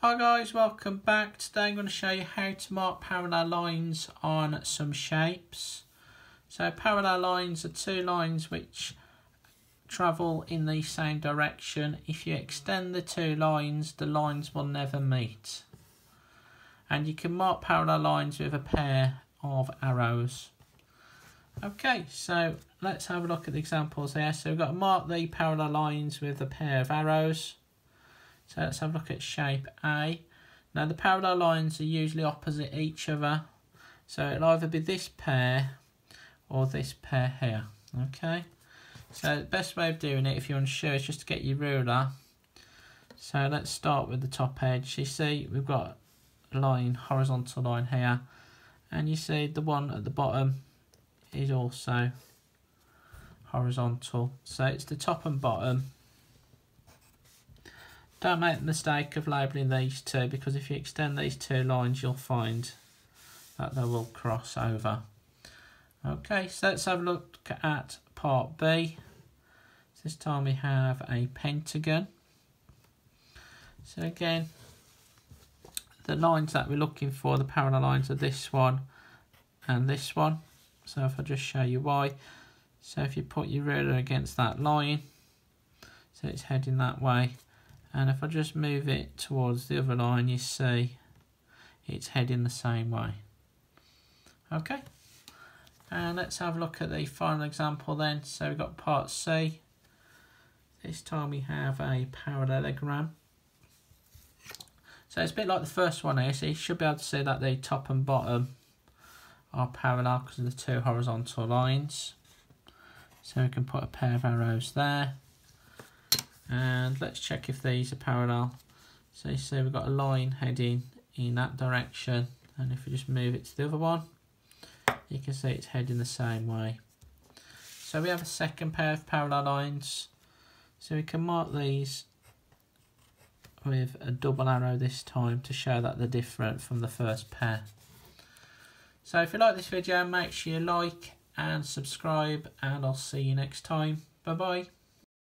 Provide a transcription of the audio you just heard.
Hi guys, welcome back. Today I'm going to show you how to mark parallel lines on some shapes. So parallel lines are two lines which travel in the same direction. If you extend the two lines, the lines will never meet. And you can mark parallel lines with a pair of arrows. Okay, so let's have a look at the examples here. So we've got to mark the parallel lines with a pair of arrows. So let's have a look at shape A. Now the parallel lines are usually opposite each other. So it'll either be this pair or this pair here. Okay. So the best way of doing it if you're unsure is just to get your ruler. So let's start with the top edge. You see we've got a line, horizontal line here. And you see the one at the bottom is also horizontal. So it's the top and bottom don't make the mistake of labelling these two because if you extend these two lines you'll find that they will cross over. Okay, so let's have a look at part B. This time we have a pentagon. So again, the lines that we're looking for, the parallel lines are this one and this one. So if I just show you why. So if you put your ruler against that line, so it's heading that way, and if I just move it towards the other line you see it's heading the same way. Okay. And let's have a look at the final example then. So we've got part C. This time we have a parallelogram. So it's a bit like the first one here. So you should be able to see that the top and bottom are parallel because of the two horizontal lines. So we can put a pair of arrows there and let's check if these are parallel so you see we've got a line heading in that direction and if we just move it to the other one you can see it's heading the same way. So we have a second pair of parallel lines. So we can mark these with a double arrow this time to show that they're different from the first pair. So if you like this video make sure you like and subscribe and I'll see you next time. Bye bye